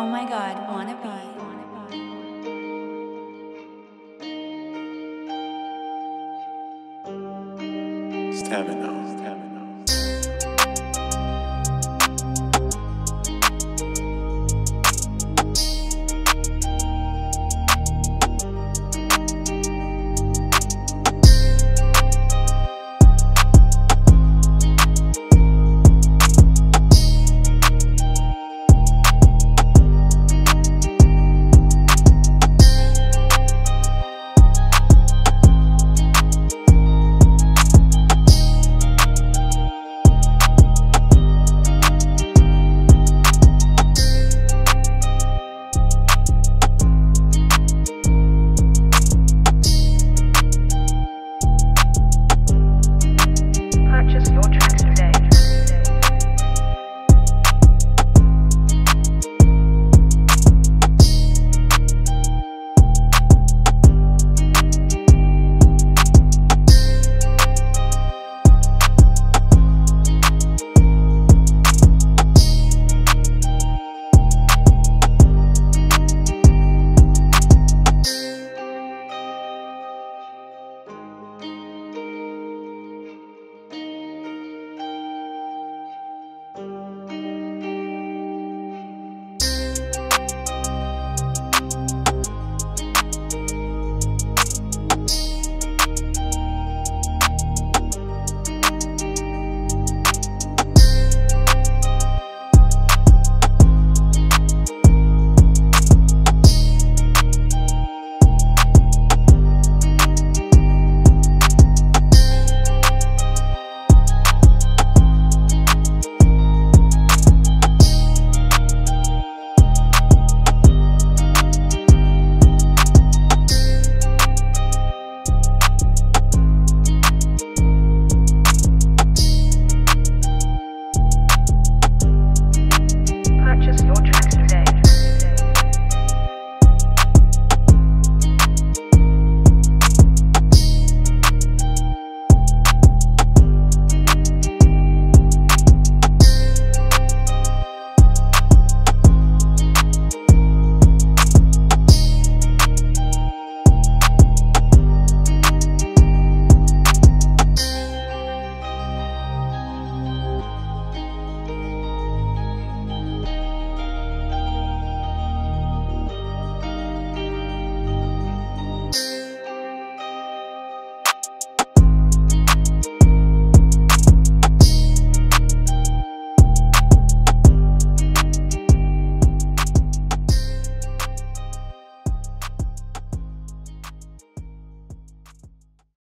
Oh my god, wanna be. Stamina.